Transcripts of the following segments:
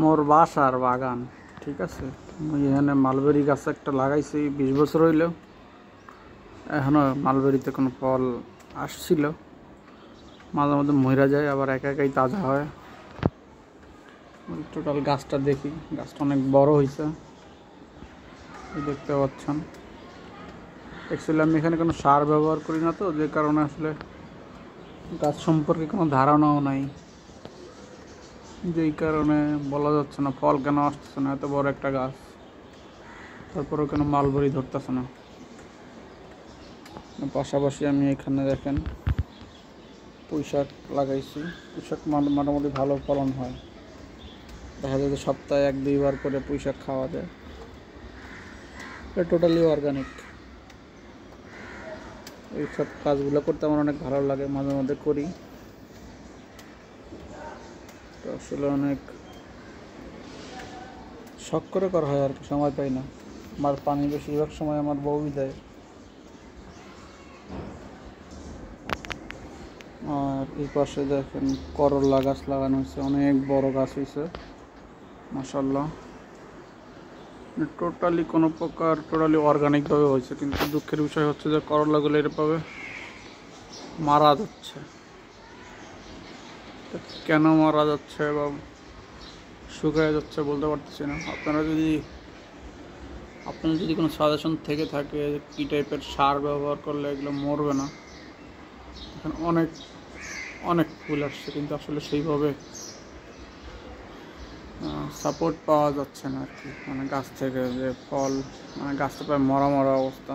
মোর বাসার বাগান, ঠিক আছে? মুই এখানে মালবেরি গাছ একটা লাগাইছি, বিশ বছর হইল এখনও মালবেরিতে কোনো ফল আসছিল। মাঝে মধ্যে মহিরা যায়, আবার একা একাই তাজা হয়। টোটাল গাছটা দেখি, গাছটা অনেক বড় হয়েছে দেখতে পাচ্ছেন। অ্যাকচুয়ালি আমি এখানে কোনো সার ব্যবহার করি না তো, যে কারণে আসলে গাছ সম্পর্কে কোনো ধারণাও নাই। যেই কারণে বলা যাচ্ছে না, ফল কেন আসতেছে না, এত বড় একটা গাছ। তারপরেও কেন মালবরি ধরতেছে না। পাশাপাশি আমি এখানে দেখেন পুঁইশাক লাগাইছি। পুঁইশাক মোটা- মোটামুটি ভালো ফলন হয়। দেখা যায় যে সপ্তাহে এক দুইবার করে পুঁইশাক খাওয়া যায়। এটা টোটালি অর্গানিক এইসব কাজগুলো করতে আমার অনেক ভালো লাগে, মাঝে মধ্যে করি। আসলে অনেক শখ করে করা হয় আর কি, সময় পাই না। আমার পানি বেশিরভাগ সময় আমার বউই দেয়। আর এই পাশে দেখেন করলা গাছ লাগানো হয়েছে, অনেক বড় গাছ হয়েছে মাসাল্লাহ টোটালি কোনো প্রকার টোটালি অর্গানিকভাবে হয়েছে, কিন্তু দুঃখের বিষয় হচ্ছে যে করলাগুলো এরভাবে মারা যাচ্ছে। কেন মারা যাচ্ছে বা শুকায় যাচ্ছে বলতে পারতেছি না। আপনারা যদি, আপনার যদি কোনো সাজেশন থেকে থাকে কী টাইপের সার ব্যবহার করলে এগুলো মরবে না, এখন অনেক অনেক ফুল আসছে কিন্তু আসলে সেইভাবে সাপোর্ট পাওয়া যাচ্ছে না আর কি মানে গাছ থেকে যে ফল মানে গাছটা প্রায় মরা মরা অবস্থা।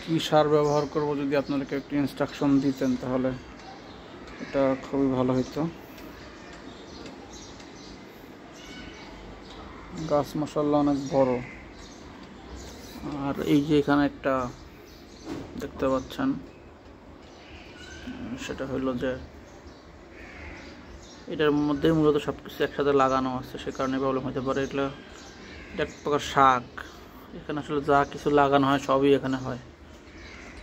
কী সার ব্যবহার করব যদি আপনাদেরকে একটু ইনস্ট্রাকশন দিতেন তাহলে? এটা খুবই ভালো হইতো। গাছ মশাল্লা অনেক বড়। আর এই যে এখানে একটা দেখতে পাচ্ছেন, সেটা হলো যে এটার মধ্যে মূলত সব কিছু একসাথে লাগানো আছে, সে কারণে প্রবলেম হতে পারে। এটা এক প্রকার শাক। এখানে আসলে যা কিছু লাগানো হয় সবই এখানে হয়।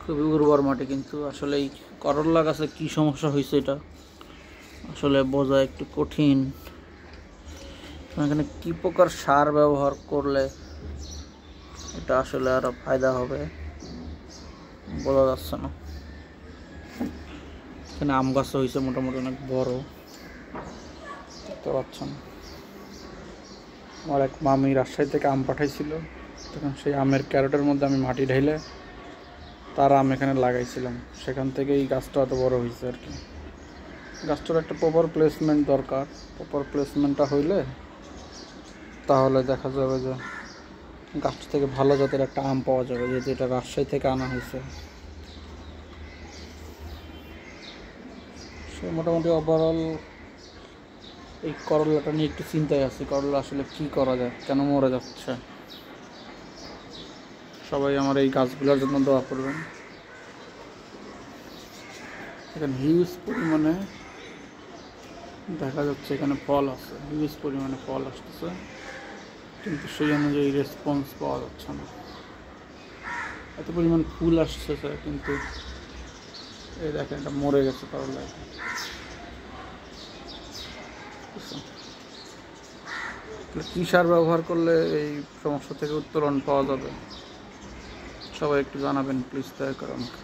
খুবই উর্বর মাটি, কিন্তু আসলে এই করলা গাছে কী সমস্যা হয়েছে এটা? আসলে বোঝা একটু কঠিন। এখানে কী প্রকার সার ব্যবহার করলে এটা আসলে আরও ফায়দা হবে? বোঝা যাচ্ছে না। এখানে আম গাছ হয়েছে, মোটামুটি অনেক বড়। দেখতে পাচ্ছেন। আমার এক মামি রাজশাহী থেকে আম পাঠাইছিল। তখন সেই আমের ক্যারটের মধ্যে আমি মাটি ঢেলে তার আম এখানে লাগাইছিলাম। সেখান থেকে এই গাছটা অত বড় হয়েছে আর কি। গাছটার একটা প্রপার প্লেসমেন্ট দরকার। প্রপার প্লেসমেন্টটা হইলে তাহলে দেখা যাবে যে গাছটা থেকে ভালো জাতের একটা আম পাওয়া যাবে যেহেতু এটা রাজশাহী থেকে আনা হয়েছে সে মোটামুটি ওভারঅল এই করলাটা নিয়ে একটু চিন্তায় আছি, করলা আসলে কি করা যায়, কেন মরে যাচ্ছে? সবাই আমার এই গাছগুলোর জন্য দোয়া করবেন। এখানে হিউজ পরিমাণে দেখা যাচ্ছে এখানে ফল আছে, হিউজ পরিমাণে ফল আসতেছে। কিন্তু সেই অনুযায়ী রেসপন্স পাওয়া যাচ্ছে না। এত পরিমাণ ফুল আসতেছে, কিন্তু এই দেখেন এটা মরে গেছে করলা কী সার ব্যবহার করলে এই সমস্যা থেকে উত্তরণ পাওয়া যাবে? সবাই একটু জানাবেন প্লিজ দয়া করে আমাকে